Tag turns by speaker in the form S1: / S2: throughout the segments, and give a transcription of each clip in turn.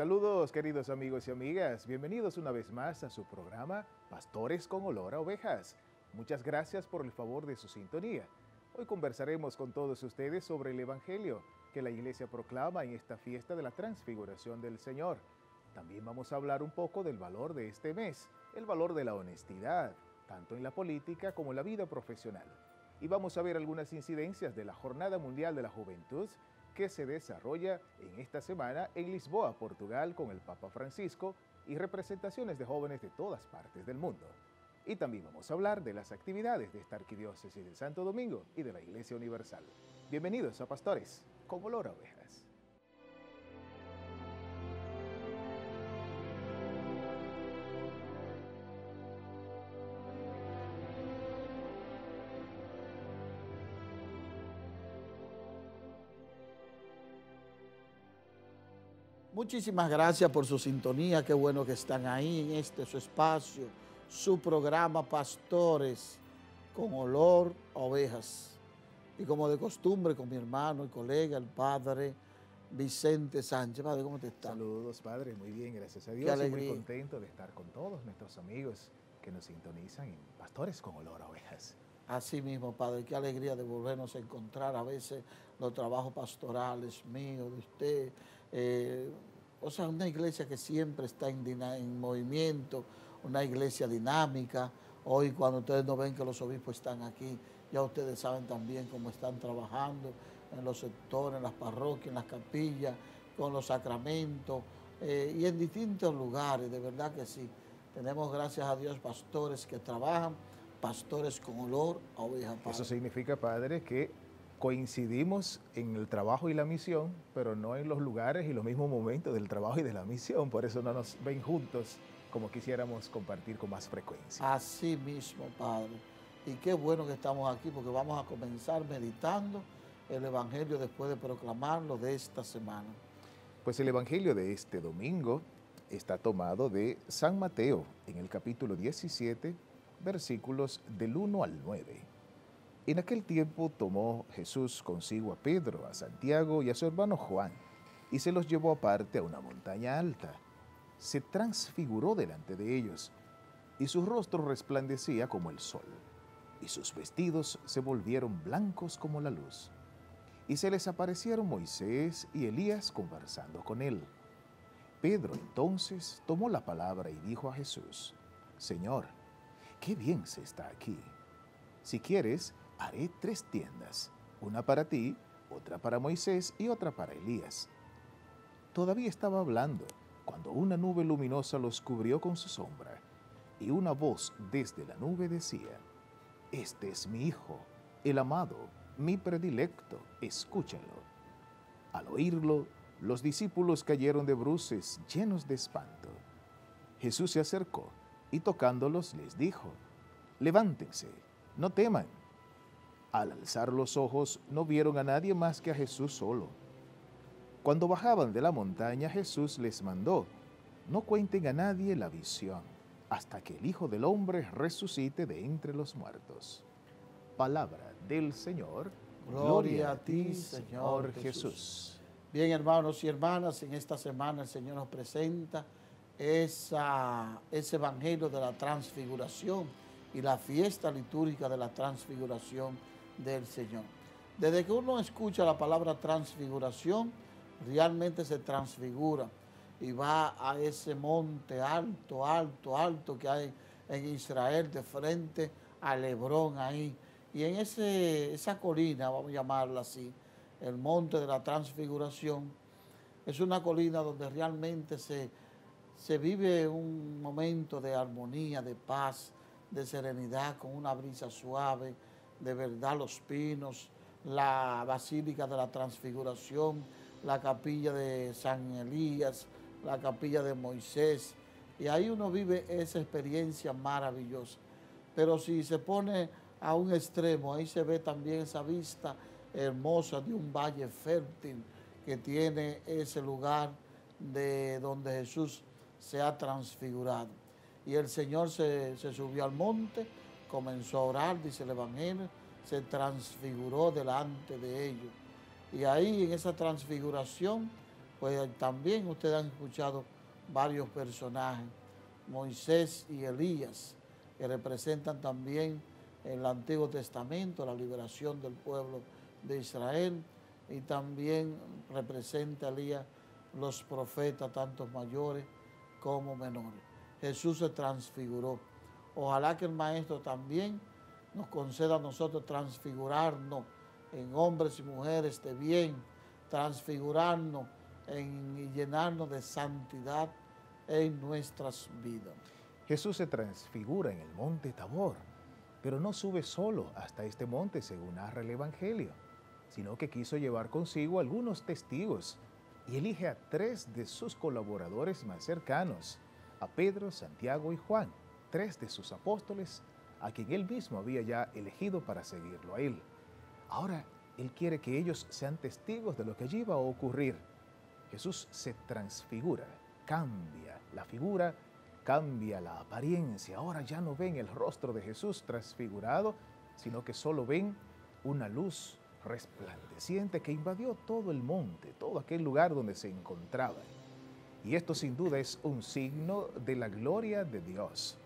S1: Saludos queridos amigos y amigas, bienvenidos una vez más a su programa Pastores con olor a ovejas. Muchas gracias por el favor de su sintonía. Hoy conversaremos con todos ustedes sobre el Evangelio que la iglesia proclama en esta fiesta de la transfiguración del Señor. También vamos a hablar un poco del valor de este mes, el valor de la honestidad, tanto en la política como en la vida profesional. Y vamos a ver algunas incidencias de la Jornada Mundial de la Juventud que se desarrolla en esta semana en Lisboa, Portugal, con el Papa Francisco y representaciones de jóvenes de todas partes del mundo. Y también vamos a hablar de las actividades de esta arquidiócesis del Santo Domingo y de la Iglesia Universal. Bienvenidos a Pastores con olor a ovejas.
S2: Muchísimas gracias por su sintonía, qué bueno que están ahí en este su espacio, su programa Pastores con olor a ovejas. Y como de costumbre con mi hermano y colega, el padre Vicente Sánchez. Padre, ¿cómo te estás?
S1: Saludos, padre, muy bien, gracias a Dios. Y muy contento de estar con todos nuestros amigos que nos sintonizan en Pastores con olor a ovejas.
S2: Así mismo, Padre, qué alegría de volvernos a encontrar a veces los trabajos pastorales míos, de usted, eh, o sea, una iglesia que siempre está en, movimiento, una iglesia dinámica. Hoy cuando ustedes no ven que los obispos están aquí, ya ustedes saben también cómo están trabajando en los sectores, en las parroquias, en las capillas, con los sacramentos eh, y en distintos lugares, de verdad que sí. Tenemos, gracias a Dios, pastores que trabajan, pastores con olor a oveja.
S1: Eso significa, Padre, que coincidimos en el trabajo y la misión, pero no en los lugares y los mismos momentos del trabajo y de la misión. Por eso no nos ven juntos como quisiéramos compartir con más frecuencia.
S2: Así mismo, Padre. Y qué bueno que estamos aquí porque vamos a comenzar meditando el Evangelio después de proclamarlo de esta semana.
S1: Pues el Evangelio de este domingo está tomado de San Mateo en el capítulo 17, versículos del 1 al 9. En aquel tiempo tomó Jesús consigo a Pedro, a Santiago y a su hermano Juan, y se los llevó aparte a una montaña alta. Se transfiguró delante de ellos, y su rostro resplandecía como el sol, y sus vestidos se volvieron blancos como la luz. Y se les aparecieron Moisés y Elías conversando con él. Pedro entonces tomó la palabra y dijo a Jesús, Señor, qué bien se está aquí. Si quieres, haré tres tiendas, una para ti, otra para Moisés y otra para Elías. Todavía estaba hablando cuando una nube luminosa los cubrió con su sombra, y una voz desde la nube decía, Este es mi Hijo, el amado, mi predilecto, escúchalo. Al oírlo, los discípulos cayeron de bruces llenos de espanto. Jesús se acercó y tocándolos les dijo, Levántense, no teman. Al alzar los ojos no vieron a nadie más que a Jesús solo. Cuando bajaban de la montaña Jesús les mandó, no cuenten a nadie la visión, hasta que el Hijo del Hombre resucite de entre los muertos. Palabra del Señor.
S2: Gloria a ti, Señor Jesús. Bien, hermanos y hermanas, en esta semana el Señor nos presenta esa, ese evangelio de la transfiguración y la fiesta litúrgica de la transfiguración del Señor. Desde que uno escucha la palabra transfiguración, realmente se transfigura y va a ese monte alto, alto, alto que hay en Israel, de frente al Hebrón ahí. Y en ese, esa colina, vamos a llamarla así, el monte de la transfiguración, es una colina donde realmente se, se vive un momento de armonía, de paz, de serenidad, con una brisa suave, de verdad los pinos, la Basílica de la Transfiguración, la capilla de San Elías, la capilla de Moisés. Y ahí uno vive esa experiencia maravillosa. Pero si se pone a un extremo, ahí se ve también esa vista hermosa de un valle fértil que tiene ese lugar de donde Jesús se ha transfigurado. Y el Señor se, se subió al monte, comenzó a orar, dice el Evangelio, se transfiguró delante de ellos. Y ahí en esa transfiguración Pues también ustedes han escuchado varios personajes, Moisés y Elías, que representan también el Antiguo Testamento, la liberación del pueblo de Israel, y también representa Elías los profetas, tanto mayores como menores. Jesús se transfiguró. Ojalá que el Maestro también nos conceda a nosotros transfigurarnos en hombres y mujeres de bien, transfigurarnos en, y llenarnos de santidad en nuestras vidas.
S1: Jesús se transfigura en el monte Tabor, pero no sube solo hasta este monte según narra el Evangelio, sino que quiso llevar consigo algunos testigos y elige a tres de sus colaboradores más cercanos, a Pedro, Santiago y Juan, tres de sus apóstoles, a quien él mismo había ya elegido para seguirlo a él. Ahora él quiere que ellos sean testigos de lo que allí va a ocurrir. Jesús se transfigura, cambia la figura, cambia la apariencia. Ahora ya no ven el rostro de Jesús transfigurado, sino que solo ven una luz resplandeciente que invadió todo el monte, todo aquel lugar donde se encontraba. Y esto sin duda es un signo de la gloria de Dios.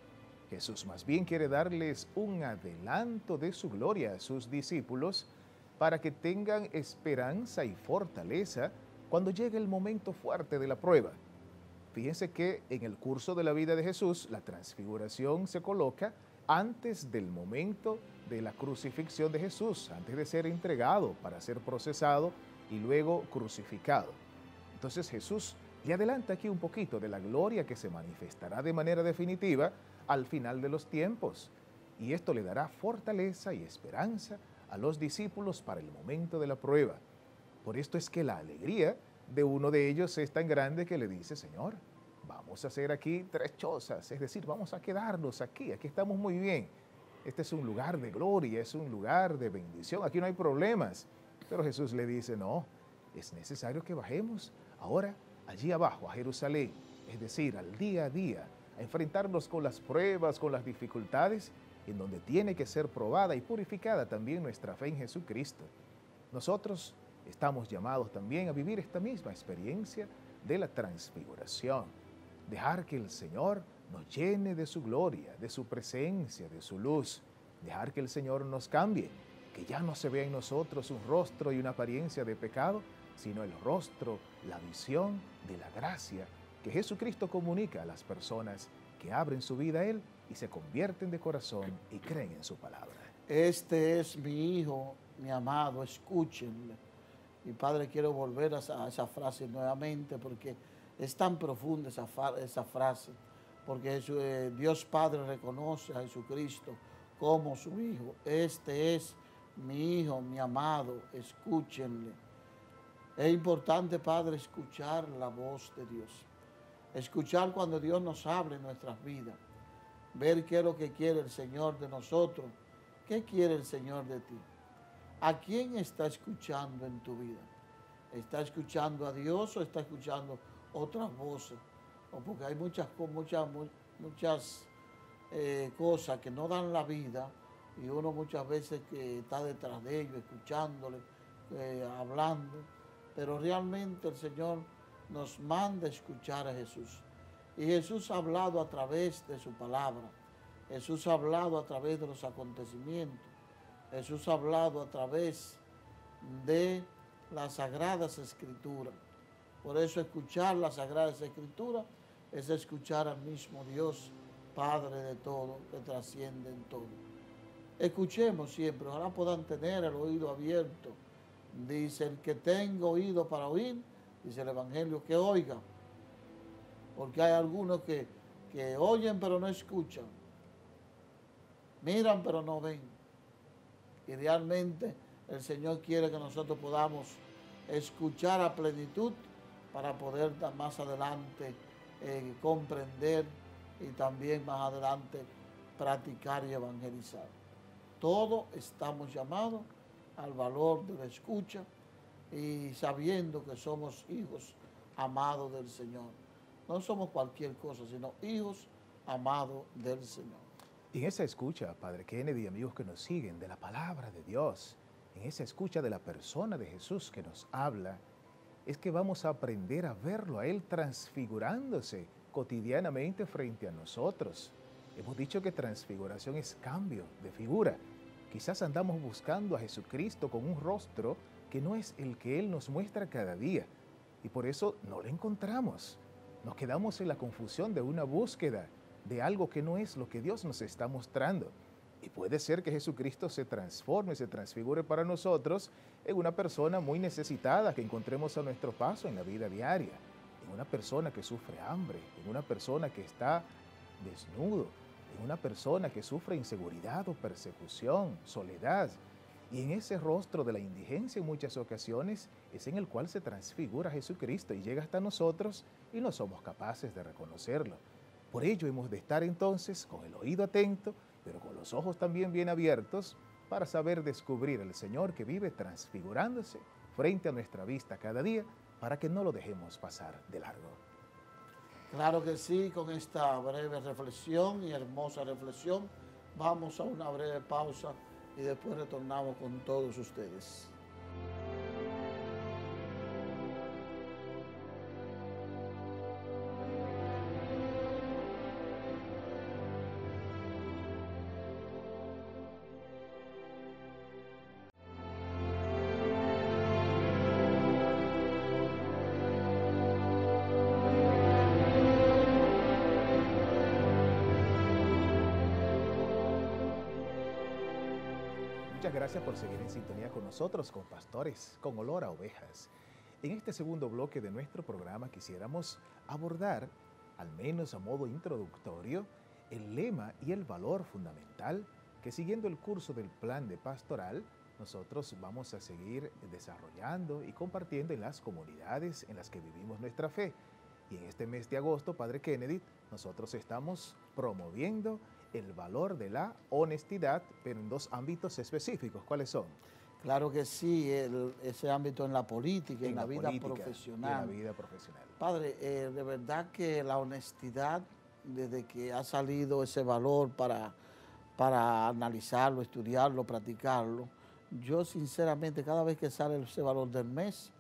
S1: Jesús más bien quiere darles un adelanto de su gloria a sus discípulos para que tengan esperanza y fortaleza cuando llegue el momento fuerte de la prueba. Fíjense que en el curso de la vida de Jesús la transfiguración se coloca antes del momento de la crucifixión de Jesús, antes de ser entregado para ser procesado y luego crucificado. Entonces Jesús le adelanta aquí un poquito de la gloria que se manifestará de manera definitiva al final de los tiempos. Y esto le dará fortaleza y esperanza a los discípulos para el momento de la prueba. Por esto es que la alegría de uno de ellos es tan grande que le dice, Señor, vamos a hacer aquí tres chozas, es decir, vamos a quedarnos aquí, aquí estamos muy bien. Este es un lugar de gloria, es un lugar de bendición, aquí no hay problemas. Pero Jesús le dice, no, es necesario que bajemos ahora allí abajo, a Jerusalén, es decir, al día a día, a enfrentarnos con las pruebas, con las dificultades, en donde tiene que ser probada y purificada también nuestra fe en Jesucristo. Nosotros estamos llamados también a vivir esta misma experiencia de la transfiguración, dejar que el Señor nos llene de su gloria, de su presencia, de su luz, dejar que el Señor nos cambie, que ya no se vea en nosotros un rostro y una apariencia de pecado, sino el rostro, la visión de la gracia que Jesucristo comunica a las personas que abren su vida a Él y se convierten de corazón y creen en su palabra.
S2: Este es mi hijo, mi amado, escúchenle. Mi padre, quiero volver a esa, frase nuevamente porque es tan profunda esa, frase, porque eh, Dios Padre reconoce a Jesucristo como su hijo. Este es mi hijo, mi amado, escúchenle. Es importante, Padre, escuchar la voz de Dios. Escuchar cuando Dios nos habla en nuestras vidas ver qué es lo que quiere el Señor de nosotros. ¿Qué quiere el Señor de ti? ¿A quién está escuchando en tu vida? ¿Está escuchando a Dios o está escuchando otras voces? Porque hay muchas, muchas, muchas eh, cosas que no dan la vida y uno muchas veces que está detrás de ellos, escuchándole, eh, hablando, pero realmente el Señor nos manda escuchar a Jesús. Y Jesús ha hablado a través de su palabra. Jesús ha hablado a través de los acontecimientos. Jesús ha hablado a través de las sagradas escrituras. Por eso escuchar las sagradas escrituras es escuchar al mismo Dios, Padre de todo, que trasciende en todo. Escuchemos siempre, ojalá puedan tener el oído abierto. Dice el que tenga oído para oír, dice el Evangelio, que oiga porque hay algunos que, oyen pero no escuchan, miran pero no ven. Y realmente el Señor quiere que nosotros podamos escuchar a plenitud para poder más adelante eh, comprender y también más adelante practicar y evangelizar. Todos estamos llamados al valor de la escucha y sabiendo que somos hijos amados del Señor. No somos cualquier cosa, sino hijos amados del Señor.
S1: En esa escucha, Padre Kennedy, amigos que nos siguen, de la palabra de Dios, en esa escucha de la persona de Jesús que nos habla, es que vamos a aprender a verlo, a Él transfigurándose cotidianamente frente a nosotros. Hemos dicho que transfiguración es cambio de figura. Quizás andamos buscando a Jesucristo con un rostro que no es el que Él nos muestra cada día y por eso no lo encontramos. Nos quedamos en la confusión de una búsqueda de algo que no es lo que Dios nos está mostrando. Y puede ser que Jesucristo se transforme, se transfigure para nosotros en una persona muy necesitada que encontremos a nuestro paso en la vida diaria, en una persona que sufre hambre, en una persona que está desnudo, en una persona que sufre inseguridad o persecución, soledad. Y en ese rostro de la indigencia en muchas ocasiones es en el cual se transfigura Jesucristo y llega hasta nosotros y no somos capaces de reconocerlo. Por ello hemos de estar entonces con el oído atento, pero con los ojos también bien abiertos para saber descubrir al Señor que vive transfigurándose frente a nuestra vista cada día para que no lo dejemos pasar de largo.
S2: Claro que sí, con esta breve reflexión y hermosa reflexión, vamos a una breve pausa y después retornamos con todos ustedes.
S1: Gracias por seguir en sintonía con nosotros, con pastores, con olor a ovejas. En este segundo bloque de nuestro programa quisiéramos abordar, al menos a modo introductorio, el lema y el valor fundamental que siguiendo el curso del plan de pastoral, nosotros vamos a seguir desarrollando y compartiendo en las comunidades en las que vivimos nuestra fe. Y en este mes de agosto, Padre Kennedy, nosotros estamos promoviendo el valor de la honestidad, pero en dos ámbitos específicos. ¿Cuáles son?
S2: Claro que sí, ese ámbito en la política, en, la, vida profesional.
S1: En la vida profesional.
S2: Padre, eh, de verdad que la honestidad, desde que ha salido ese valor para, para analizarlo, estudiarlo, practicarlo, yo sinceramente cada vez que sale ese valor del mes,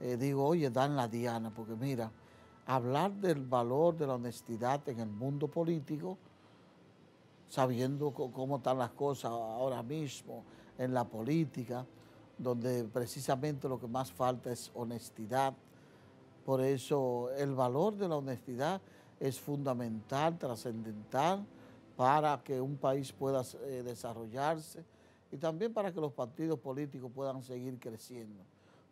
S2: eh, digo, oye, dan la diana, porque mira, hablar del valor de la honestidad en el mundo político, sabiendo cómo están las cosas ahora mismo en la política, donde precisamente lo que más falta es honestidad. Por eso el valor de la honestidad es fundamental, trascendental, para que un país pueda eh, desarrollarse y también para que los partidos políticos puedan seguir creciendo.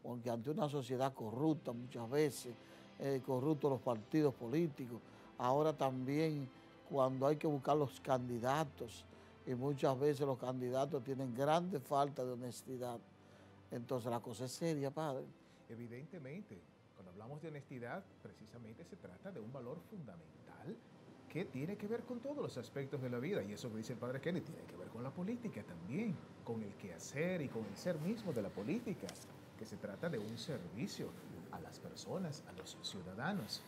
S2: Porque ante una sociedad corrupta muchas veces, eh, corruptos los partidos políticos, ahora también cuando hay que buscar los candidatos y muchas veces los candidatos tienen grandes falta de honestidad. Entonces la cosa es seria, padre.
S1: Evidentemente, cuando hablamos de honestidad, precisamente se trata de un valor fundamental que tiene que ver con todos los aspectos de la vida. Y eso que dice el padre Kelly tiene que ver con la política también, con el quehacer y con el ser mismo de la política, que se trata de un servicio a las personas, a los ciudadanos.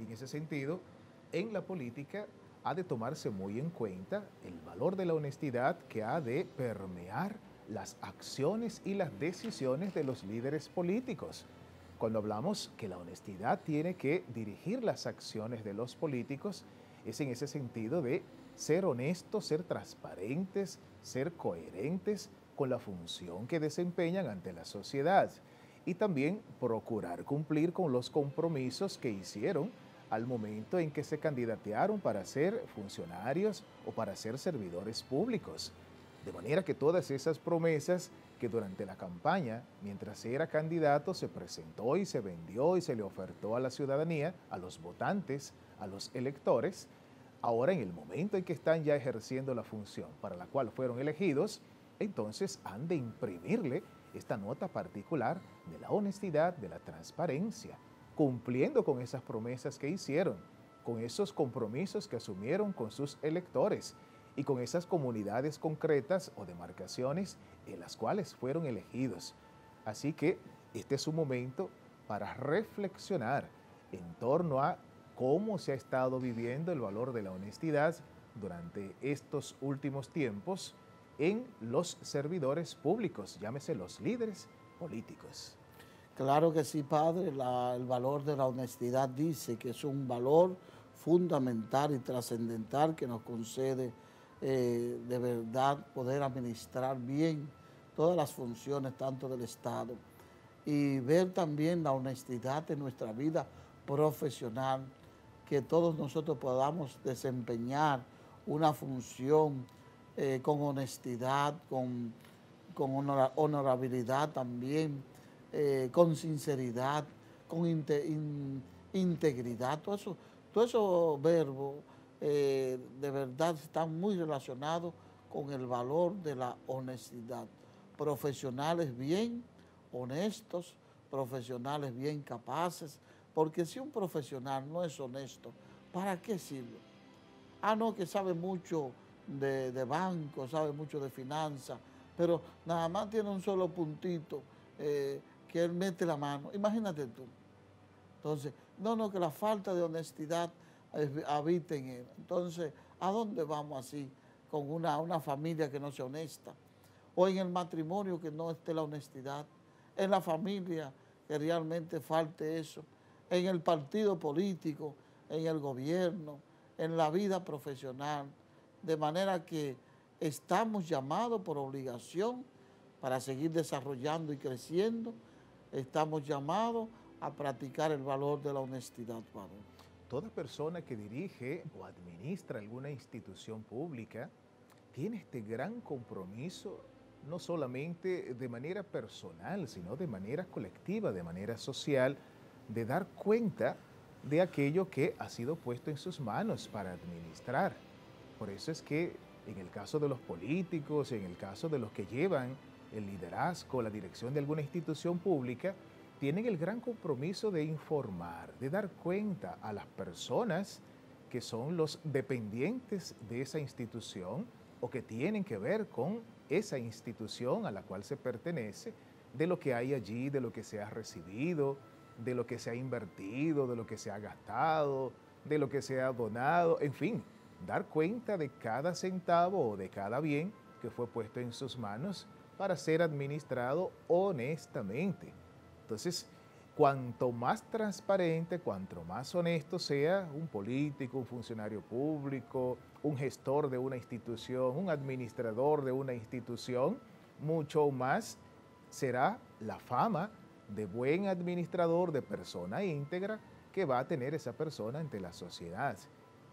S1: Y en ese sentido, en la política ha de tomarse muy en cuenta el valor de la honestidad que ha de permear las acciones y las decisiones de los líderes políticos. Cuando hablamos que la honestidad tiene que dirigir las acciones de los políticos, es en ese sentido de ser honestos, ser transparentes, ser coherentes con la función que desempeñan ante la sociedad y también procurar cumplir con los compromisos que hicieron al momento en que se candidatearon para ser funcionarios o para ser servidores públicos. De manera que todas esas promesas que durante la campaña, mientras era candidato, se presentó y se vendió y se le ofertó a la ciudadanía, a los votantes, a los electores, ahora en el momento en que están ya ejerciendo la función para la cual fueron elegidos, entonces han de imprimirle esta nota particular de la honestidad, de la transparencia, cumpliendo con esas promesas que hicieron, con esos compromisos que asumieron con sus electores y con esas comunidades concretas o demarcaciones en las cuales fueron elegidos. Así que este es un momento para reflexionar en torno a cómo se ha estado viviendo el valor de la honestidad durante estos últimos tiempos en los servidores públicos, llámese los líderes políticos.
S2: Claro que sí, Padre. el valor de la honestidad dice que es un valor fundamental y trascendental que nos concede eh, de verdad poder administrar bien todas las funciones tanto del Estado y ver también la honestidad en nuestra vida profesional, que todos nosotros podamos desempeñar una función eh, con honestidad, con, con honorabilidad también, eh, con sinceridad, con integridad, todo eso, todos esos verbos eh, de verdad están muy relacionados con el valor de la honestidad. Profesionales bien honestos, profesionales bien capaces, porque si un profesional no es honesto, ¿para qué sirve? Ah, no, que sabe mucho de, de banco, sabe mucho de finanzas, pero nada más tiene un solo puntito eh, que él mete la mano. Imagínate tú. Entonces, no, no, que la falta de honestidad habita en él. Entonces, ¿a dónde vamos así con una, una familia que no sea honesta? O en el matrimonio que no esté la honestidad en la familia que realmente falte eso, en el partido político, en el gobierno, en la vida profesional, de manera que estamos llamados por obligación para seguir desarrollando y creciendo, estamos llamados a practicar el valor de la honestidad, Padre.
S1: Toda persona que dirige o administra alguna institución pública tiene este gran compromiso no solamente de manera personal, sino de manera colectiva, de manera social, de dar cuenta de aquello que ha sido puesto en sus manos para administrar. Por eso es que en el caso de los políticos, en el caso de los que llevan el liderazgo, la dirección de alguna institución pública, tienen el gran compromiso de informar, de dar cuenta a las personas que son los dependientes de esa institución o que tienen que ver con esa institución a la cual se pertenece, de lo que hay allí, de lo que se ha recibido, de lo que se ha invertido, de lo que se ha gastado, de lo que se ha donado, en fin, dar cuenta de cada centavo o de cada bien que fue puesto en sus manos para ser administrado honestamente. Entonces, cuanto más transparente, cuanto más honesto sea un político, un funcionario público, un gestor de una institución, un administrador de una institución, mucho más será la fama de buen administrador, de persona íntegra que va a tener esa persona ante la sociedad.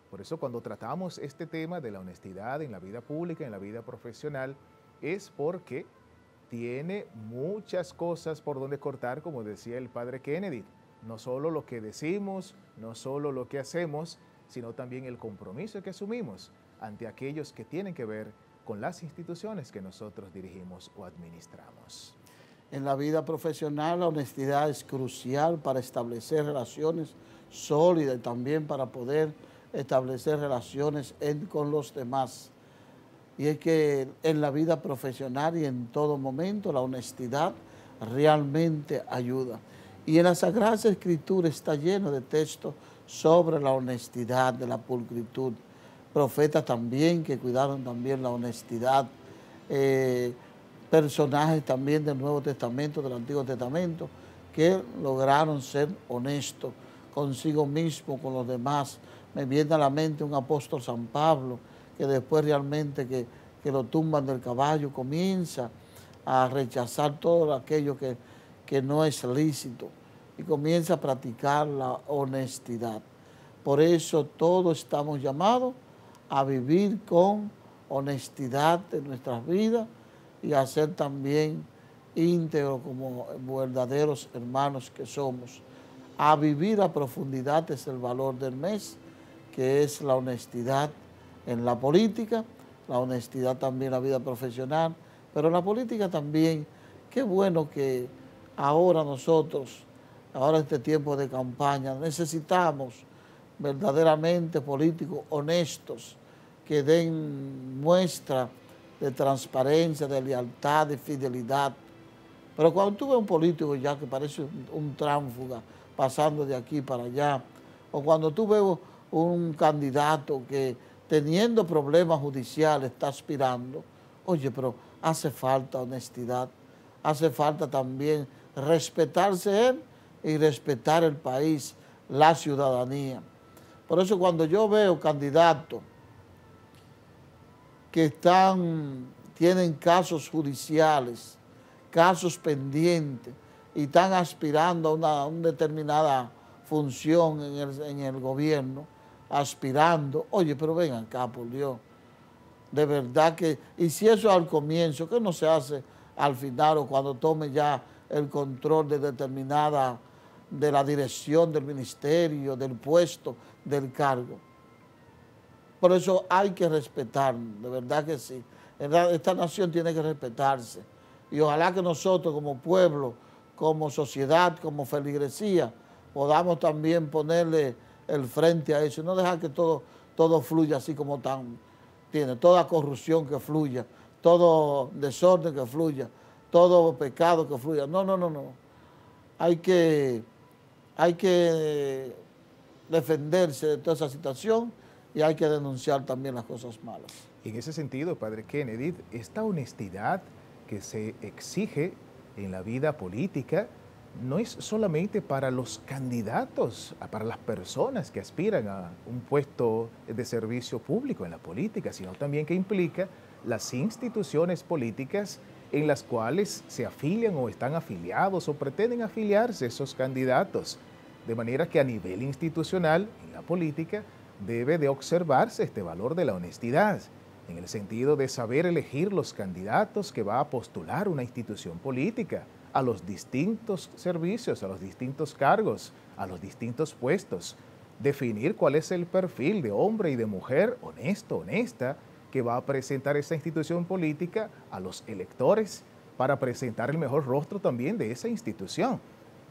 S1: Por eso cuando tratamos este tema de la honestidad en la vida pública, en la vida profesional, es porque tiene muchas cosas por donde cortar, como decía el padre Kennedy. No solo lo que decimos, no solo lo que hacemos, sino también el compromiso que asumimos ante aquellos que tienen que ver con las instituciones que nosotros dirigimos o administramos.
S2: En la vida profesional la honestidad es crucial para establecer relaciones sólidas y también para poder establecer relaciones con los demás. Y es que en la vida profesional y en todo momento la honestidad realmente ayuda. Y en la Sagrada Escritura está lleno de textos sobre la honestidad de la pulcritud. Profetas también que cuidaron también la honestidad. Eh, personajes también del Nuevo Testamento, del Antiguo Testamento, que lograron ser honestos consigo mismo, con los demás. Me viene a la mente un apóstol San Pablo, que después realmente que, que lo tumban del caballo, comienza a rechazar todo aquello que, que no es lícito y comienza a practicar la honestidad. Por eso todos estamos llamados a vivir con honestidad en nuestras vidas y a ser también íntegros como verdaderos hermanos que somos. A vivir a profundidad es el valor del mes, que es la honestidad en la política, la honestidad también la vida profesional, pero la política también, qué bueno que ahora nosotros ahora este tiempo de campaña, necesitamos verdaderamente políticos honestos que den muestra de transparencia, de lealtad, de fidelidad. Pero cuando tú ves un político ya que parece un, tránfuga pasando de aquí para allá, o cuando tú ves un candidato que teniendo problemas judiciales está aspirando, oye, pero hace falta honestidad, hace falta también respetarse él y respetar el país, la ciudadanía. Por eso cuando yo veo candidatos que están, tienen casos judiciales, casos pendientes y están aspirando a una, determinada función en el, en el, gobierno, aspirando, oye, pero vengan acá, por Dios, de verdad que, y si eso al comienzo, ¿qué no se hace al final o cuando tome ya el control de determinada, de la dirección del ministerio, del puesto, del cargo? Por eso hay que respetar, de verdad que sí. Esta nación tiene que respetarse. Y ojalá que nosotros como pueblo, como sociedad, como feligresía, podamos también ponerle el frente a eso no dejar que todo, todo fluya así como tan, tiene, toda corrupción que fluya, todo desorden que fluya, todo pecado que fluya. No, no, no, no. Hay que, hay que defenderse de toda esa situación y hay que denunciar también las cosas malas.
S1: En ese sentido, Padre Kennedy, esta honestidad que se exige en la vida política no es solamente para los candidatos, para las personas que aspiran a un puesto de servicio público en la política, sino también que implica las instituciones políticas en las cuales se afilian o están afiliados o pretenden afiliarse esos candidatos. De manera que a nivel institucional, en la política, debe de observarse este valor de la honestidad, en el sentido de saber elegir los candidatos que va a postular una institución política a los distintos servicios, a los distintos cargos, a los distintos puestos, definir cuál es el perfil de hombre y de mujer honesto, honesta, que va a presentar esa institución política a los electores para presentar el mejor rostro también de esa institución.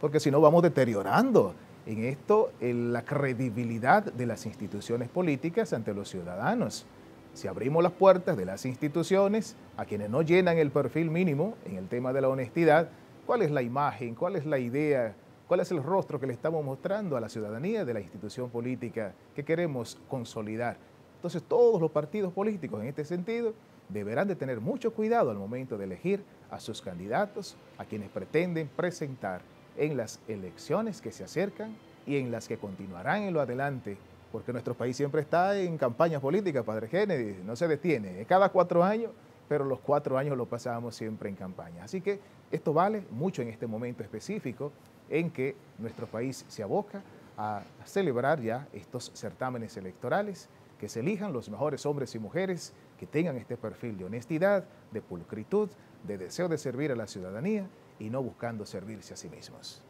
S1: Porque si no vamos deteriorando en esto la credibilidad de las instituciones políticas ante los ciudadanos. Si abrimos las puertas de las instituciones a quienes no llenan el perfil mínimo en el tema de la honestidad, ¿cuál es la imagen, cuál es la idea, cuál es el rostro que le estamos mostrando a la ciudadanía de la institución política que queremos consolidar? Entonces todos los partidos políticos en este sentido deberán de tener mucho cuidado al momento de elegir a sus candidatos, a quienes pretenden presentar en las elecciones que se acercan y en las que continuarán en lo adelante, porque nuestro país siempre está en campañas políticas, Padre Kennedy, no se detiene, cada cuatro años, pero los cuatro años lo pasamos siempre en campaña. Así que esto vale mucho en este momento específico en que nuestro país se aboca a celebrar ya estos certámenes electorales, que se elijan los mejores hombres y mujeres que tengan este perfil de honestidad, de pulcritud, de deseo de servir a la ciudadanía y no buscando servirse a sí mismos.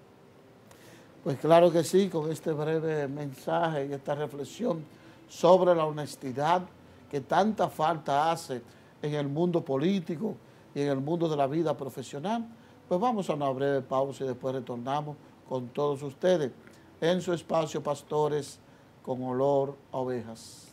S2: Pues claro que sí, con este breve mensaje y esta reflexión sobre la honestidad que tanta falta hace en el mundo político y en el mundo de la vida profesional, pues vamos a una breve pausa y después retornamos con todos ustedes en su espacio Pastores con olor a ovejas.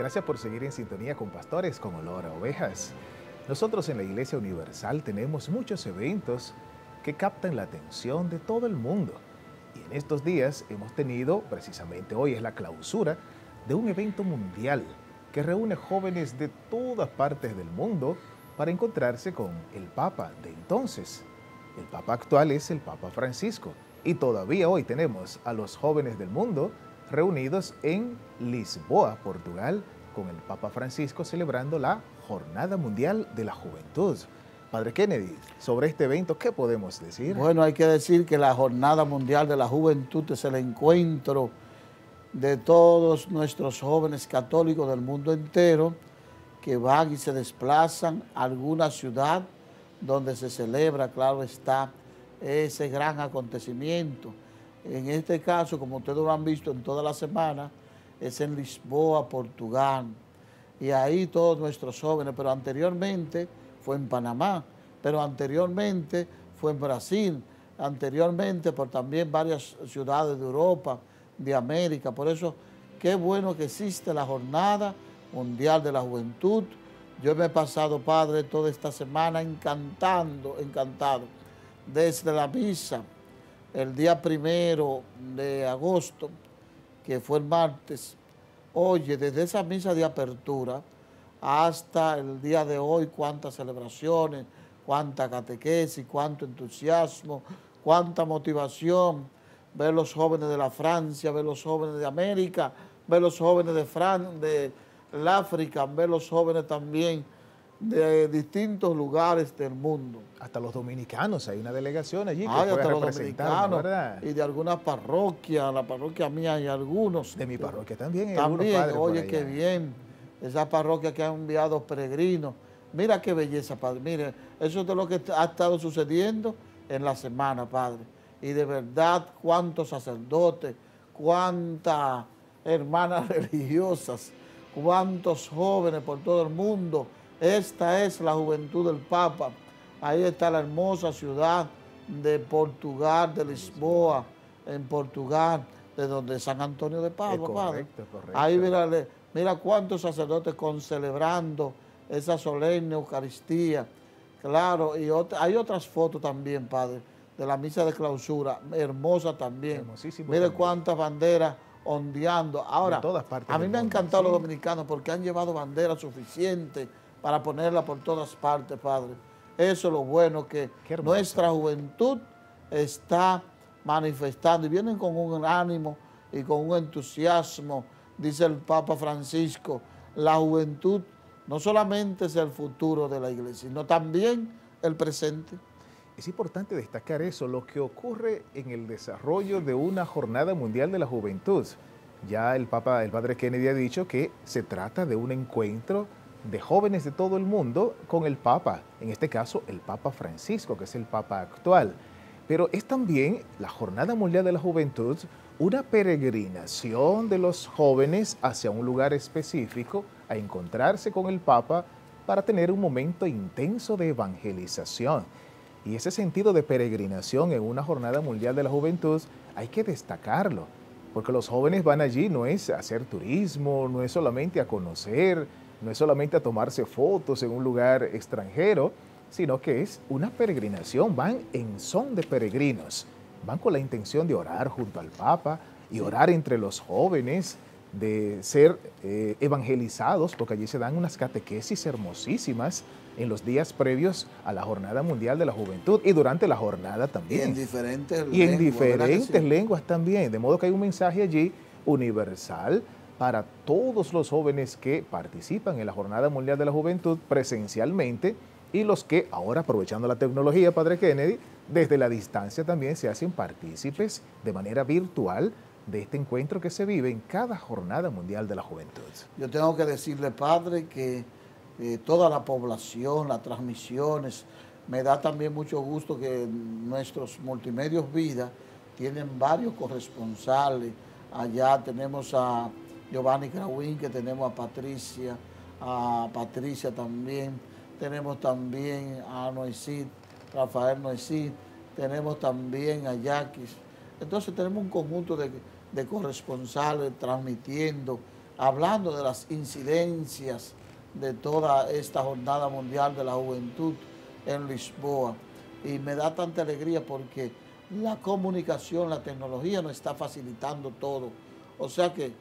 S1: Gracias por seguir en sintonía con Pastores con Olor a Ovejas. Nosotros en la Iglesia Universal tenemos muchos eventos que captan la atención de todo el mundo. Y en estos días hemos tenido, precisamente hoy es la clausura, de un evento mundial que reúne jóvenes de todas partes del mundo para encontrarse con el Papa de entonces. El Papa actual es el Papa Francisco. Y todavía hoy tenemos a los jóvenes del mundo reunidos en Lisboa, Portugal, con el Papa Francisco celebrando la Jornada Mundial de la Juventud. Padre Kennedy, sobre este evento, ¿qué podemos decir?
S2: Bueno, hay que decir que la Jornada Mundial de la Juventud es el encuentro de todos nuestros jóvenes católicos del mundo entero que van y se desplazan a alguna ciudad donde se celebra, claro está, ese gran acontecimiento. En este caso, como ustedes lo han visto en toda la semana, es en Lisboa, Portugal. Y ahí todos nuestros jóvenes, pero anteriormente fue en Panamá, pero anteriormente fue en Brasil, anteriormente por también varias ciudades de Europa, de América. Por eso, qué bueno que existe la Jornada Mundial de la Juventud. Yo me he pasado, Padre, toda esta semana encantando, encantado. Desde la misa, el día primero de agosto, que fue el martes, oye, desde esa misa de apertura hasta el día de hoy, cuántas celebraciones, cuánta catequesis, cuánto entusiasmo, cuánta motivación, ver los jóvenes de la Francia, ver los jóvenes de América, ver los jóvenes de, Fran de África, ver los jóvenes también de distintos lugares del mundo.
S1: Hasta los dominicanos, hay una delegación allí que
S2: Ay, hasta los dominicanos y de algunas parroquias, la parroquia mía hay algunos.
S1: De mi parroquia también.
S2: también, oye, qué bien, esa parroquia que ha enviado peregrinos. Mira qué belleza, Padre. Mire, eso es de lo que ha estado sucediendo en la semana, Padre. Y de verdad, cuántos sacerdotes, cuántas hermanas religiosas, cuántos jóvenes por todo el mundo. Esta es la juventud del Papa. Ahí está la hermosa ciudad de Portugal, de Lisboa, en Portugal, de donde San Antonio de Padua, correcto, Correcto. Ahí mira, mira cuántos sacerdotes con celebrando esa solemne Eucaristía. Claro, y hay otras fotos también, Padre, de la misa de clausura, hermosa también. Mire cuántas banderas ondeando. Ahora, a mí me han encantado los dominicanos porque han llevado banderas suficientes para ponerla por todas partes, Padre. Eso es lo bueno que nuestra juventud está manifestando y vienen con un ánimo y con un entusiasmo, dice el Papa Francisco, la juventud no solamente es el futuro de la iglesia, sino también el presente.
S1: Es importante destacar eso, lo que ocurre en el desarrollo de una jornada mundial de la juventud. Ya el Papa, el Padre Kennedy ha dicho que se trata de un encuentro de jóvenes de todo el mundo con el Papa, en este caso el Papa Francisco, que es el Papa actual. Pero es también la Jornada Mundial de la Juventud una peregrinación de los jóvenes hacia un lugar específico a encontrarse con el Papa para tener un momento intenso de evangelización. Y ese sentido de peregrinación en una jornada mundial de la juventud hay que destacarlo, porque los jóvenes van allí no es a hacer turismo, no es solamente a conocer, no es solamente a tomarse fotos en un lugar extranjero, sino que es una peregrinación, van en son de peregrinos, van con la intención de orar junto al Papa y orar entre los jóvenes, de ser eh, evangelizados, porque allí se dan unas catequesis hermosísimas en los días previos a la Jornada Mundial de la Juventud y durante la jornada también.
S2: Y en diferentes
S1: y en diferentes lenguas también, de modo que hay un mensaje allí universal para todos los jóvenes que participan en la Jornada Mundial de la Juventud presencialmente y los que ahora aprovechando la tecnología, Padre Kennedy, desde la distancia también se hacen partícipes de manera virtual de este encuentro que se vive en cada jornada mundial de la juventud.
S2: Yo tengo que decirle, padre, que eh, toda la población, las transmisiones, me da también mucho gusto que nuestros multimedios Vida tienen varios corresponsales. Allá tenemos a Giovanni Crawin, que tenemos a Patricia, a Patricia también, tenemos también a Noesit, Rafael Noesit, tenemos también a Yaquis. Entonces tenemos un conjunto de de corresponsales transmitiendo, hablando de las incidencias de toda esta jornada mundial de la juventud en Lisboa. Y me da tanta alegría porque la comunicación, la tecnología nos está facilitando todo. O sea que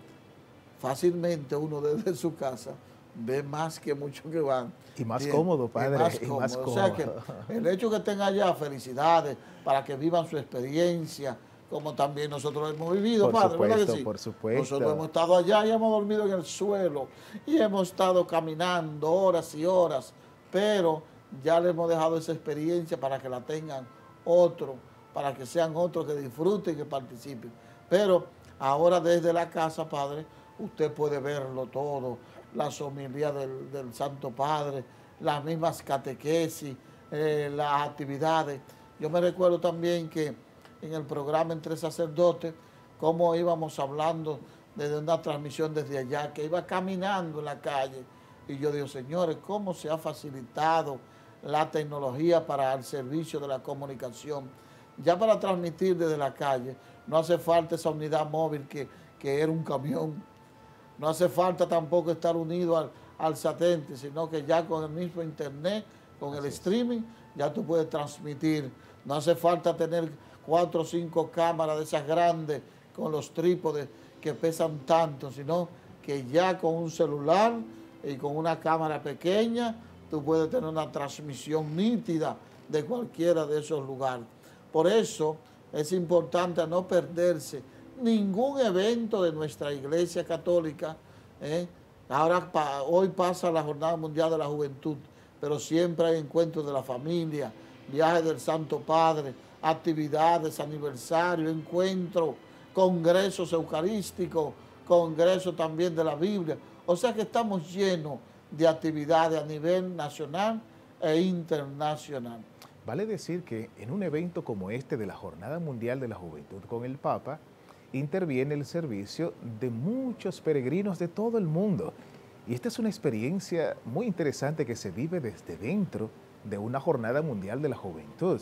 S2: fácilmente uno desde su casa ve más que muchos que van.
S1: Y más cómodo, padre.
S2: Y más cómodo. O sea que el hecho que tenga allá felicidades para que vivan su experiencia, como también nosotros hemos vivido,
S1: por
S2: Padre.
S1: Supuesto, Por supuesto.
S2: Nosotros hemos estado allá y hemos dormido en el suelo y hemos estado caminando horas y horas, pero ya le hemos dejado esa experiencia para que la tengan otros, para que sean otros que disfruten y que participen. Pero ahora desde la casa, Padre, usted puede verlo todo, la somilía del, Santo Padre, las mismas catequesis, eh, las actividades. Yo me recuerdo también que en el programa Entre Sacerdotes, cómo íbamos hablando desde una transmisión desde allá, que iba caminando en la calle. Y yo digo, señores, cómo se ha facilitado la tecnología para el servicio de la comunicación. Ya para transmitir desde la calle, no hace falta esa unidad móvil que, que era un camión. No hace falta tampoco estar unido al, al satélite, sino que ya con el mismo internet, con el streaming, ya tú puedes transmitir. No hace falta tener cuatro o cinco cámaras de esas grandes con los trípodes que pesan tanto, sino que ya con un celular y con una cámara pequeña, tú puedes tener una transmisión nítida de cualquiera de esos lugares. Por eso es importante no perderse ningún evento de nuestra Iglesia Católica. ¿eh? Ahora, hoy pasa la Jornada Mundial de la Juventud, pero siempre hay encuentros de la familia, viajes del Santo Padre, actividades, aniversario, encuentros, congresos eucarísticos, congresos también de la Biblia. O sea que estamos llenos de actividades a nivel nacional e internacional.
S1: Vale decir que en un evento como este de la Jornada Mundial de la Juventud con el Papa, interviene el servicio de muchos peregrinos de todo el mundo. Y esta es una experiencia muy interesante que se vive desde dentro de una Jornada Mundial de la Juventud.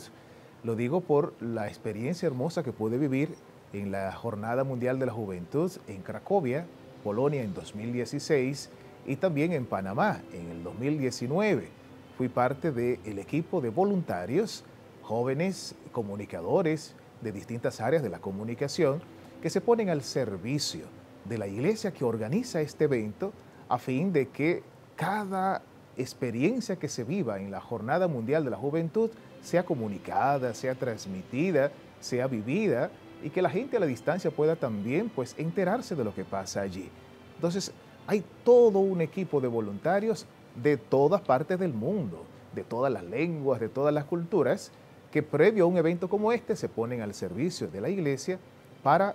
S1: Lo digo por la experiencia hermosa que pude vivir en la Jornada Mundial de la Juventud en Cracovia, Polonia en 2016 y también en Panamá en el 2019. Fui parte del equipo de voluntarios, jóvenes comunicadores de distintas áreas de la comunicación que se ponen al servicio de la iglesia que organiza este evento a fin de que cada experiencia que se viva en la Jornada Mundial de la Juventud sea comunicada, sea transmitida, sea vivida y que la gente a la distancia pueda también pues enterarse de lo que pasa allí. Entonces, hay todo un equipo de voluntarios de todas partes del mundo, de todas las lenguas, de todas las culturas, que previo a un evento como este se ponen al servicio de la iglesia para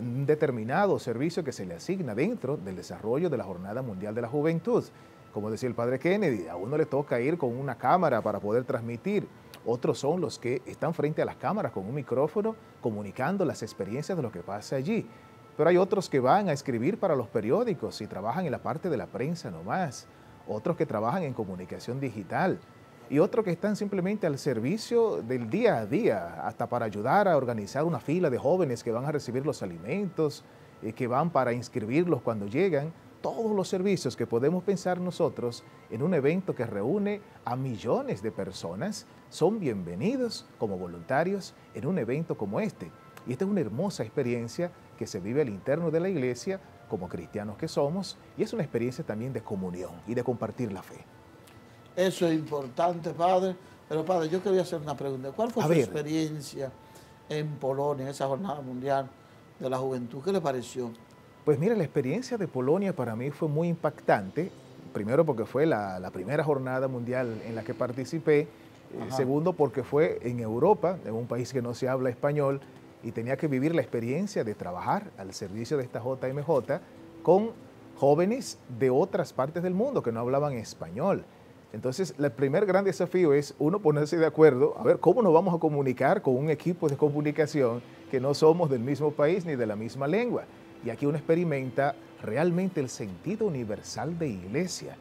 S1: un determinado servicio que se le asigna dentro del desarrollo de la Jornada Mundial de la Juventud. Como decía el padre Kennedy, a uno le toca ir con una cámara para poder transmitir. Otros son los que están frente a las cámaras con un micrófono comunicando las experiencias de lo que pasa allí. Pero hay otros que van a escribir para los periódicos y trabajan en la parte de la prensa nomás. Otros que trabajan en comunicación digital y otros que están simplemente al servicio del día a día, hasta para ayudar a organizar una fila de jóvenes que van a recibir los alimentos, eh, que van para inscribirlos cuando llegan, todos los servicios que podemos pensar nosotros en un evento que reúne a millones de personas son bienvenidos como voluntarios en un evento como este. Y esta es una hermosa experiencia que se vive al interno de la iglesia como cristianos que somos y es una experiencia también de comunión y de compartir la fe.
S2: Eso es importante, padre. Pero, padre, yo quería hacer una pregunta. ¿Cuál fue su experiencia en Polonia, en esa jornada mundial de la juventud? ¿Qué le pareció?
S1: Pues mira, la experiencia de Polonia para mí fue muy impactante. Primero porque fue la, primera jornada mundial en la que participé. Eh, segundo porque fue en Europa, en un país que no se habla español, y tenía que vivir la experiencia de trabajar al servicio de esta JMJ con jóvenes de otras partes del mundo que no hablaban español. Entonces, el primer gran desafío es uno ponerse de acuerdo, a ver cómo nos vamos a comunicar con un equipo de comunicación que no somos del mismo país ni de la misma lengua. Y aquí uno experimenta realmente el sentido universal de iglesia,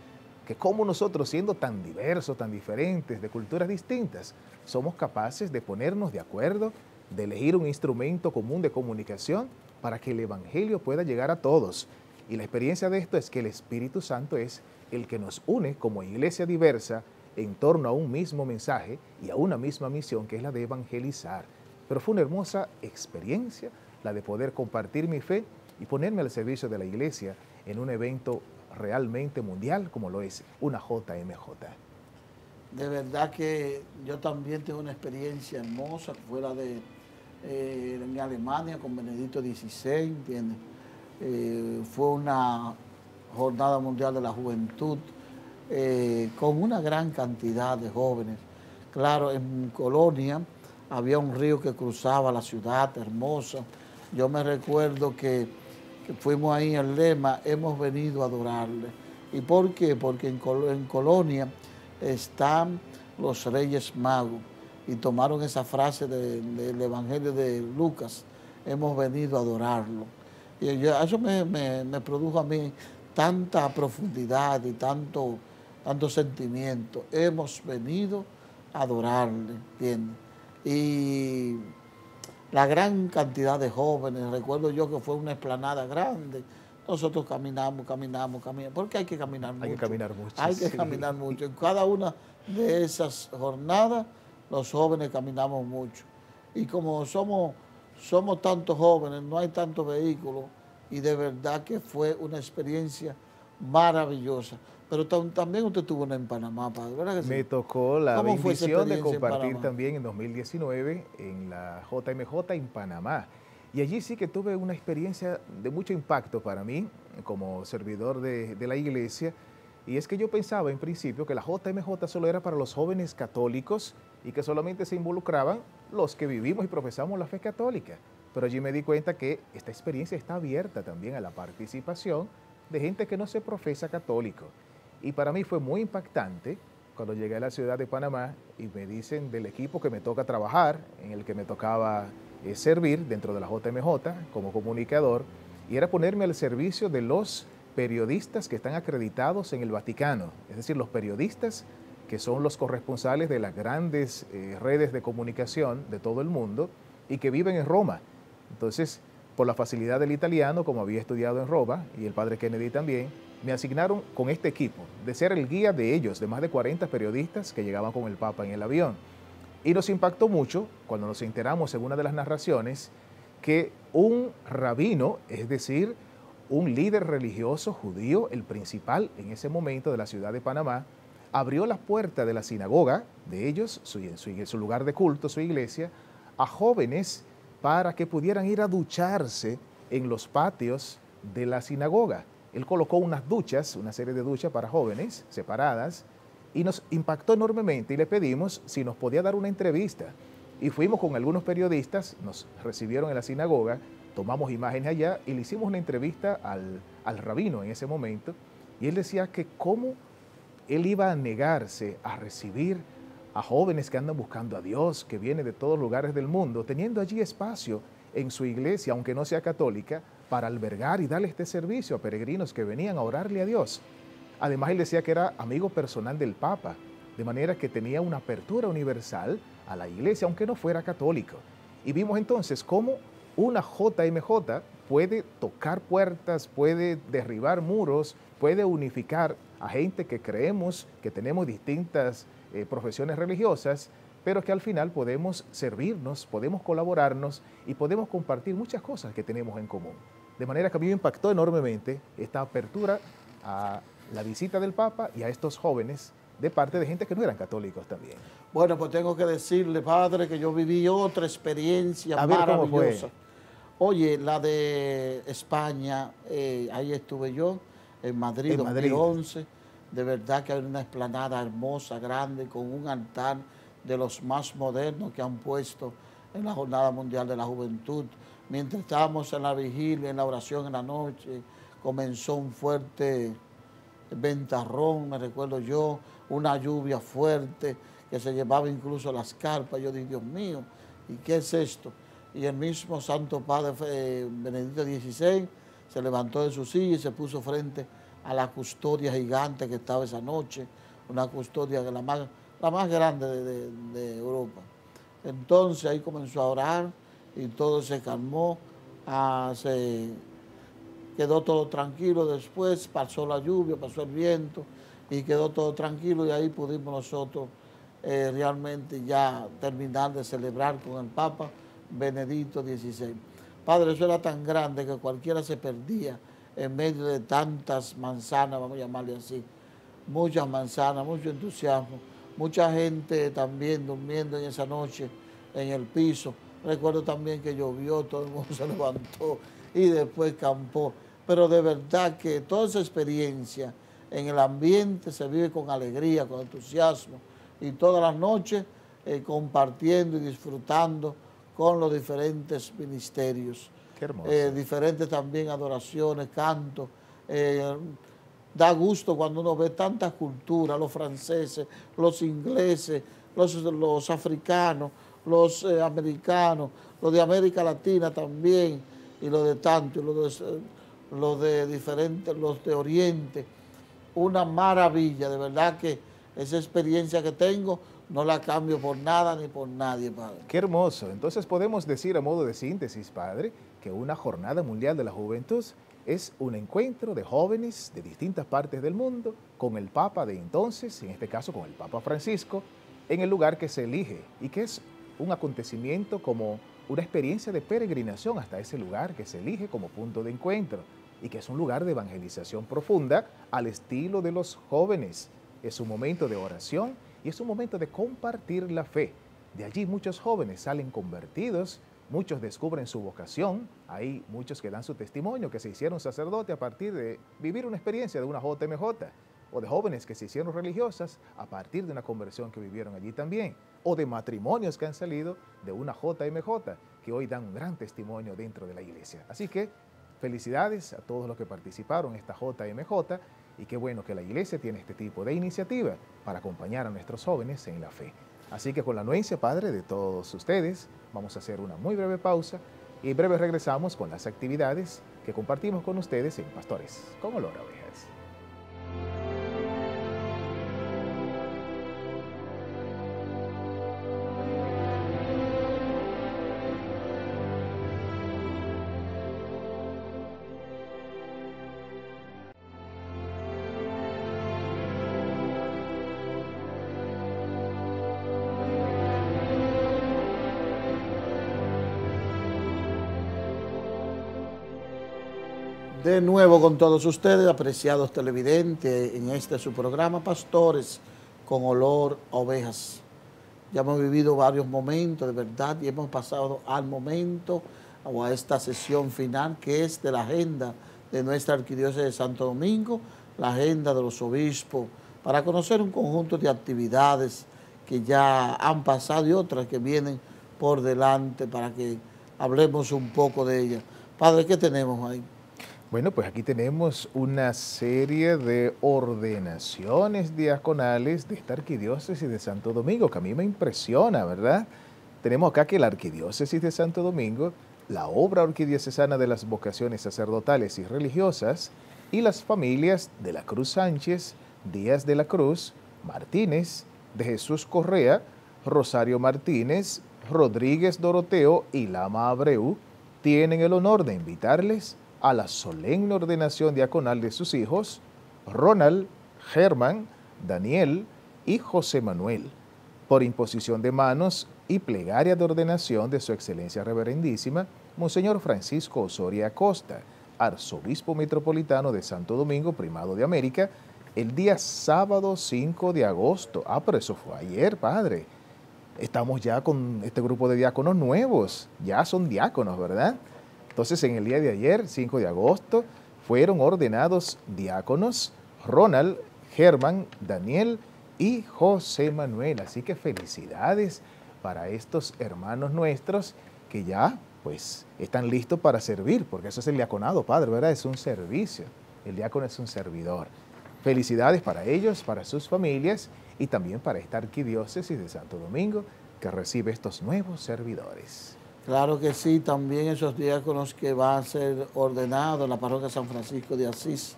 S1: que como nosotros siendo tan diversos, tan diferentes, de culturas distintas, somos capaces de ponernos de acuerdo, de elegir un instrumento común de comunicación para que el Evangelio pueda llegar a todos. Y la experiencia de esto es que el Espíritu Santo es el que nos une como iglesia diversa en torno a un mismo mensaje y a una misma misión que es la de evangelizar. Pero fue una hermosa experiencia la de poder compartir mi fe y ponerme al servicio de la iglesia en un evento realmente mundial como lo es una JMJ.
S2: De verdad que yo también tengo una experiencia hermosa, fuera de eh, en Alemania con Benedicto XVI. Eh, fue una Jornada Mundial de la Juventud, eh, con una gran cantidad de jóvenes. Claro, en Colonia había un río que cruzaba la ciudad, hermosa. Yo me recuerdo que, fuimos ahí en lema, hemos venido a adorarle. ¿Y por qué? Porque en, Colonia están los reyes magos y tomaron esa frase del Evangelio de Lucas, hemos venido a adorarlo. Y eso me, me produjo a mí tanta profundidad y tanto, tanto sentimiento. Hemos venido a adorarle, ¿entiendes? y la gran cantidad de jóvenes, recuerdo yo que fue una explanada grande, nosotros caminamos, caminamos, caminamos, porque hay que caminar mucho.
S1: Hay que caminar mucho.
S2: Hay que caminar mucho. En cada una de esas jornadas, los jóvenes caminamos mucho. Y como somos, somos tantos jóvenes, no hay tantos vehículos, y de verdad que fue una experiencia maravillosa. Pero también usted tuvo una en Panamá, padre, ¿verdad
S1: Me tocó la bendición de compartir también en 2019 en la JMJ en Panamá. Y allí sí que tuve una experiencia de mucho impacto para mí como servidor de, de, la iglesia. Y es que yo pensaba en principio que la JMJ solo era para los jóvenes católicos y que solamente se involucraban los que vivimos y profesamos la fe católica. Pero allí me di cuenta que esta experiencia está abierta también a la participación de gente que no se profesa católico. Y para mí fue muy impactante cuando llegué a la ciudad de Panamá y me dicen del equipo que me toca trabajar, en el que me tocaba eh, servir dentro de la JMJ como comunicador, y era ponerme al servicio de los periodistas que están acreditados en el Vaticano, es decir, los periodistas que son los corresponsales de las grandes eh, redes de comunicación de todo el mundo y que viven en Roma. Entonces, por la facilidad del italiano, como había estudiado en Roma, y el padre Kennedy también, me asignaron con este equipo de ser el guía de ellos, de más de 40 periodistas que llegaban con el Papa en el avión. Y nos impactó mucho cuando nos enteramos en una de las narraciones que un rabino, es decir, un líder religioso judío, el principal en ese momento de la ciudad de Panamá, abrió la puerta de la sinagoga de ellos, su, su lugar de culto, su iglesia, a jóvenes para que pudieran ir a ducharse en los patios de la sinagoga. Él colocó unas duchas, una serie de duchas para jóvenes separadas, y nos impactó enormemente y le pedimos si nos podía dar una entrevista. Y fuimos con algunos periodistas, nos recibieron en la sinagoga, tomamos imágenes allá y le hicimos una entrevista al, al rabino en ese momento. Y él decía que cómo él iba a negarse a recibir a jóvenes que andan buscando a Dios, que vienen de todos lugares del mundo, teniendo allí espacio en su iglesia, aunque no sea católica, para albergar y darle este servicio a peregrinos que venían a orarle a Dios. Además, él decía que era amigo personal del Papa, de manera que tenía una apertura universal a la iglesia, aunque no fuera católico. Y vimos entonces cómo una JMJ puede tocar puertas, puede derribar muros, puede unificar a gente que creemos que tenemos distintas eh, profesiones religiosas, pero que al final podemos servirnos, podemos colaborarnos y podemos compartir muchas cosas que tenemos en común. De manera que a mí me impactó enormemente esta apertura a la visita del Papa y a estos jóvenes de parte de gente que no eran católicos también.
S2: Bueno, pues tengo que decirle, padre, que yo viví otra experiencia maravillosa. Oye, la de España, eh, ahí estuve yo, en Madrid, en 2011. De verdad que hay una explanada hermosa, grande, con un altar de los más modernos que han puesto en la Jornada Mundial de la Juventud. Mientras estábamos en la vigilia, en la oración en la noche, comenzó un fuerte ventarrón, me recuerdo yo, una lluvia fuerte que se llevaba incluso las carpas. Yo dije, Dios mío, ¿y qué es esto? Y el mismo Santo Padre eh, Benedicto XVI se levantó de su silla y se puso frente a la custodia gigante que estaba esa noche, una custodia la más, la más grande de, Europa. Entonces ahí comenzó a orar y todo se calmó, ah, se quedó todo tranquilo después, pasó la lluvia, pasó el viento y quedó todo tranquilo y ahí pudimos nosotros eh, realmente ya terminar de celebrar con el Papa Benedicto XVI. Padre, eso era tan grande que cualquiera se perdía en medio de tantas manzanas, vamos a llamarle así, muchas manzanas, mucho entusiasmo, mucha gente también durmiendo en esa noche en el piso. Recuerdo también que llovió, todo el mundo se levantó y después campó. Pero de verdad que toda esa experiencia en el ambiente se vive con alegría, con entusiasmo y todas las noches eh, compartiendo y disfrutando con los diferentes ministerios. Eh, diferentes también adoraciones, cantos. Eh, da gusto cuando uno ve tantas culturas, los franceses, los ingleses, los, los africanos, los eh, americanos, los de América Latina también, y los de tanto, los de, los de diferentes, los de Oriente. Una maravilla, de verdad que esa experiencia que tengo no la cambio por nada ni por nadie, Padre.
S1: Qué hermoso. Entonces podemos decir a modo de síntesis, Padre, que una jornada mundial de la juventud es un encuentro de jóvenes de distintas partes del mundo con el Papa de entonces, en este caso con el Papa Francisco, en el lugar que se elige y que es un acontecimiento como una experiencia de peregrinación hasta ese lugar que se elige como punto de encuentro y que es un lugar de evangelización profunda al estilo de los jóvenes. Es un momento de oración y es un momento de compartir la fe. De allí muchos jóvenes salen convertidos, muchos descubren su vocación, hay muchos que dan su testimonio, que se hicieron sacerdote a partir de vivir una experiencia de una JMJ, o de jóvenes que se hicieron religiosas a partir de una conversión que vivieron allí también, o de matrimonios que han salido de una JMJ, que hoy dan un gran testimonio dentro de la iglesia. Así que felicidades a todos los que participaron en esta JMJ y qué bueno que la iglesia tiene este tipo de iniciativa para acompañar a nuestros jóvenes en la fe. Así que con la anuencia, Padre, de todos ustedes, vamos a hacer una muy breve pausa y breve regresamos con las actividades que compartimos con ustedes en Pastores con Olor Ovejas.
S2: De nuevo con todos ustedes, apreciados televidentes, en este su programa Pastores con olor ovejas. Ya hemos vivido varios momentos de verdad y hemos pasado al momento o a esta sesión final que es de la agenda de nuestra arquidiócesis de Santo Domingo, la agenda de los obispos, para conocer un conjunto de actividades que ya han pasado y otras que vienen por delante para que hablemos un poco de ellas. Padre, ¿qué tenemos ahí?
S1: Bueno, pues aquí tenemos una serie de ordenaciones diaconales de esta arquidiócesis de Santo Domingo, que a mí me impresiona, ¿verdad? Tenemos acá que la arquidiócesis de Santo Domingo, la obra arquidiocesana de las vocaciones sacerdotales y religiosas, y las familias de la Cruz Sánchez, Díaz de la Cruz, Martínez, de Jesús Correa, Rosario Martínez, Rodríguez Doroteo y Lama Abreu, tienen el honor de invitarles a la solemne ordenación diaconal de sus hijos, Ronald, Germán, Daniel y José Manuel, por imposición de manos y plegaria de ordenación de su excelencia reverendísima, Monseñor Francisco Osoria Acosta, arzobispo metropolitano de Santo Domingo, primado de América, el día sábado 5 de agosto. Ah, pero eso fue ayer, padre. Estamos ya con este grupo de diáconos nuevos, ya son diáconos, ¿verdad? Entonces, en el día de ayer, 5 de agosto, fueron ordenados diáconos Ronald, Germán, Daniel y José Manuel. Así que felicidades para estos hermanos nuestros que ya pues están listos para servir, porque eso es el diaconado, Padre, ¿verdad? Es un servicio. El diácono es un servidor. Felicidades para ellos, para sus familias y también para esta arquidiócesis de Santo Domingo que recibe estos nuevos servidores.
S2: Claro que sí, también esos diáconos que van a ser ordenados en la parroquia San Francisco de Asís,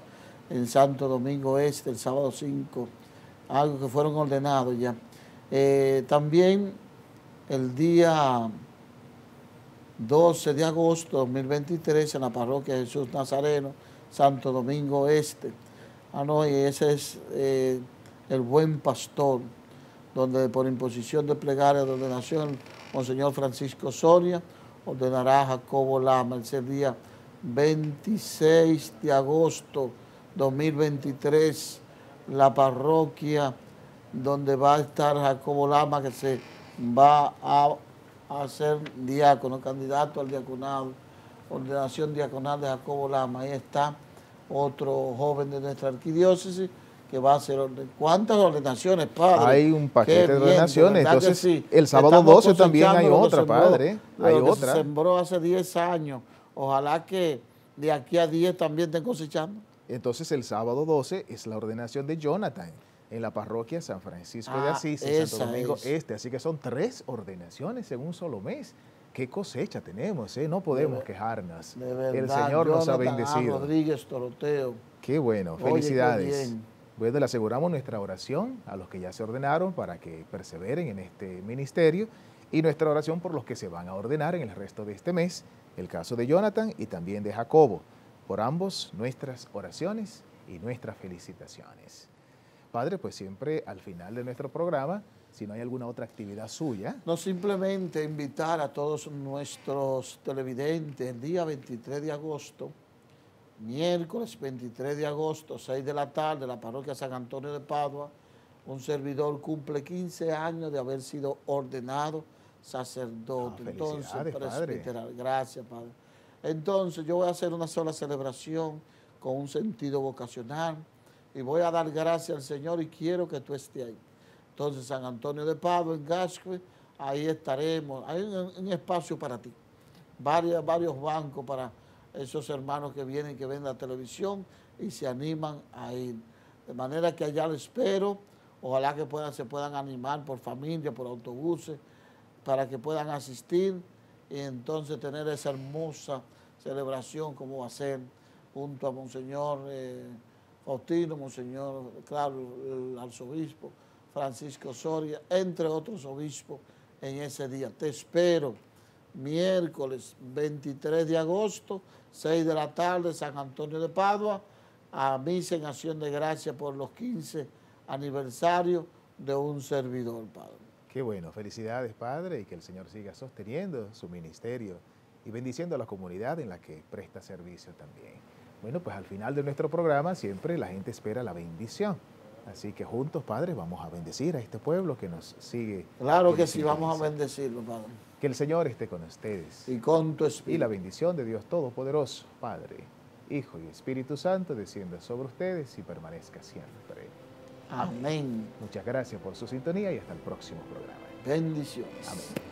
S2: en Santo Domingo Este, el sábado 5, algo que fueron ordenados ya. Eh, también el día 12 de agosto de 2023 en la parroquia Jesús Nazareno, Santo Domingo Este. Ah, no, y ese es eh, el buen pastor, donde por imposición de plegaria de ordenación Monseñor Francisco Soria ordenará a Jacobo Lama el día 26 de agosto 2023 la parroquia donde va a estar Jacobo Lama que se va a hacer diácono, candidato al diaconado, ordenación diaconal de Jacobo Lama. Ahí está otro joven de nuestra arquidiócesis que va a hacer ¿Cuántas ordenaciones, padre?
S1: Hay un paquete de ordenaciones. Entonces, el sábado 12 también hay otra, padre. Hay otra.
S2: Se sembró hace 10 años. Ojalá que de aquí a 10 también estén cosechando.
S1: Entonces, el sábado 12 es la ordenación de Jonathan en la parroquia San Francisco de ah, Asís, en Santo Domingo Este. Así que son tres ordenaciones en un solo mes. Qué cosecha tenemos, ¿eh? No podemos quejarnos.
S2: el Señor nos ha bendecido. Rodríguez Toroteo.
S1: Qué bueno, felicidades. Bueno, le aseguramos nuestra oración a los que ya se ordenaron para que perseveren en este ministerio y nuestra oración por los que se van a ordenar en el resto de este mes, el caso de Jonathan y también de Jacobo. Por ambos, nuestras oraciones y nuestras felicitaciones. Padre, pues siempre al final de nuestro programa, si no hay alguna otra actividad suya.
S2: No simplemente invitar a todos nuestros televidentes el día 23 de agosto, miércoles 23 de agosto, 6 de la tarde, la parroquia San Antonio de Padua, un servidor cumple 15 años de haber sido ordenado sacerdote.
S1: Ah,
S2: Entonces,
S1: padre.
S2: Gracias, Padre. Entonces, yo voy a hacer una sola celebración con un sentido vocacional y voy a dar gracias al Señor y quiero que tú estés ahí. Entonces, San Antonio de Padua, en Gascue, ahí estaremos. Hay un, espacio para ti. Varios, varios bancos para esos hermanos que vienen, que ven la televisión y se animan a ir. De manera que allá lo espero. Ojalá que se puedan animar por familia, por autobuses, para que puedan asistir y entonces tener esa hermosa celebración como va a ser junto a Monseñor eh, Faustino, Monseñor, claro, el arzobispo Francisco Soria, entre otros obispos en ese día. Te espero miércoles 23 de agosto, 6 de la tarde, San Antonio de Padua, a misa en acción de gracia por los 15 aniversarios de un servidor, Padre.
S1: Qué bueno, felicidades, Padre, y que el Señor siga sosteniendo su ministerio y bendiciendo a la comunidad en la que presta servicio también. Bueno, pues al final de nuestro programa siempre la gente espera la bendición. Así que juntos, Padre, vamos a bendecir a este pueblo que nos sigue.
S2: Claro que sí, vamos a bendecirlo, Padre.
S1: Que el Señor esté con ustedes.
S2: Y con tu espíritu.
S1: Y la bendición de Dios Todopoderoso, Padre, Hijo y Espíritu Santo, descienda sobre ustedes y permanezca siempre.
S2: Amén.
S1: Muchas gracias por su sintonía y hasta el próximo programa.
S2: Bendiciones.
S1: Amén.